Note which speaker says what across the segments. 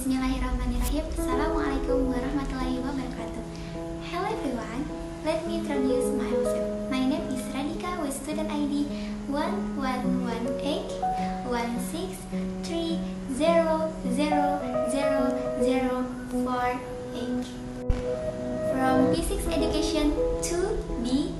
Speaker 1: Bismillahirrahmanirrahim. Assalamualaikum warahmatullahi wabarakatuh. Hello everyone, let me introduce myself. My name is Radika with student ID 1118163000048 From P6 Education to B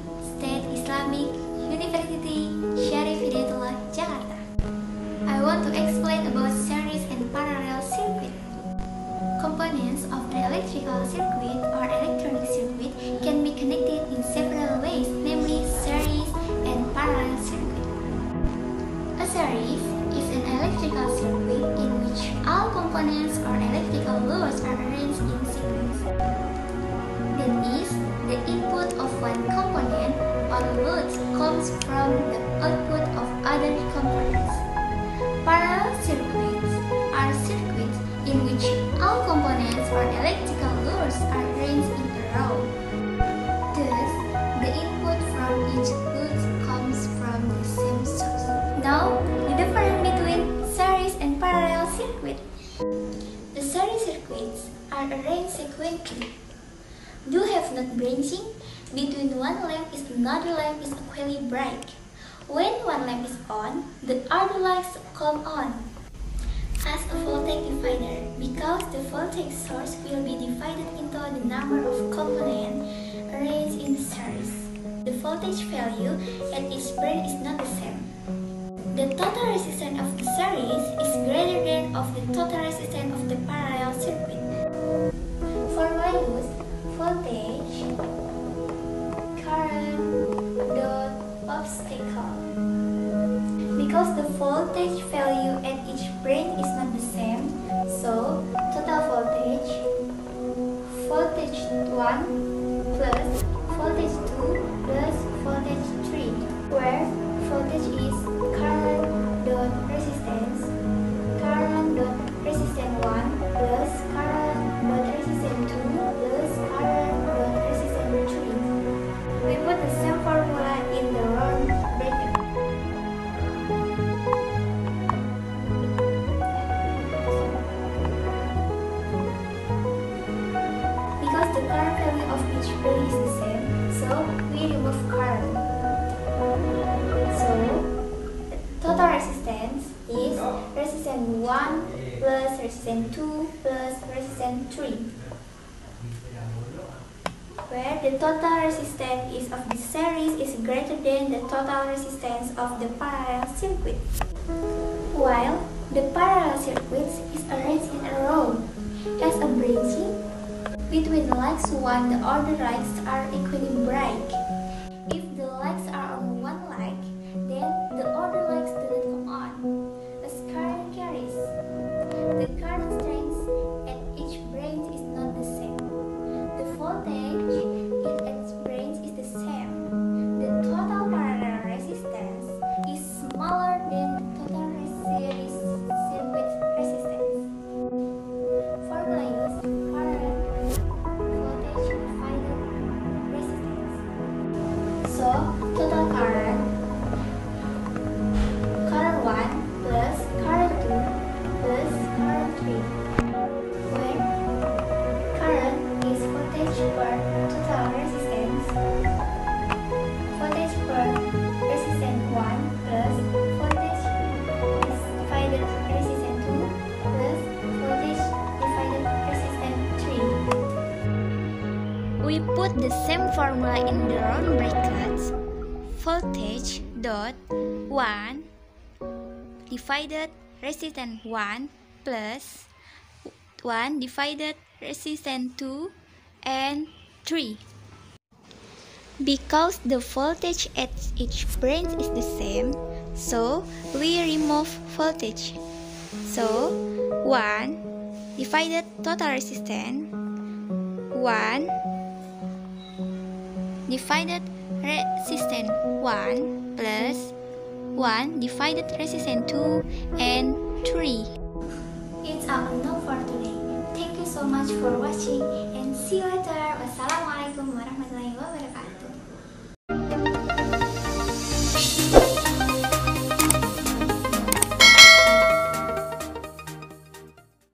Speaker 1: Components of the electrical circuit or electronic circuit can be connected in several ways, namely series and parallel circuit. A series is an electrical circuit in which all components or electrical loads are arranged in sequence. That is, the input of one component or load comes from the output of other components. Parallel circuits Now, the difference between series and parallel circuit. The series circuits are arranged sequentially. Do have not branching between one lamp is another lamp is equally bright. When one lamp is on, the other lights come on. As a voltage divider, because the voltage source will be divided into the number of components arranged in the series, the voltage value at each branch is not the same. The total resistance of the series is greater than of the total resistance of the parallel circuit. Formula used voltage, current, dot, obstacle. Because the voltage value at each branch is not the same, so total voltage, voltage 1 resistance 2 plus resistance 3 where the total resistance is of the series is greater than the total resistance of the parallel circuit. While the parallel circuit is arranged in a row as a branching between lights one the other lights are equally bright. If the lights are the
Speaker 2: We put the same formula in the round brackets. Voltage dot 1 divided resistance 1 plus 1 divided resistance 2 and 3. Because the voltage at each branch is the same, so we remove voltage. So 1 divided total resistance 1 divided resistance 1 plus 1 divided resistance 2 and 3.
Speaker 1: It's all enough for today. Thank you so much for watching and see you later. Wassalamualaikum warahmatullahi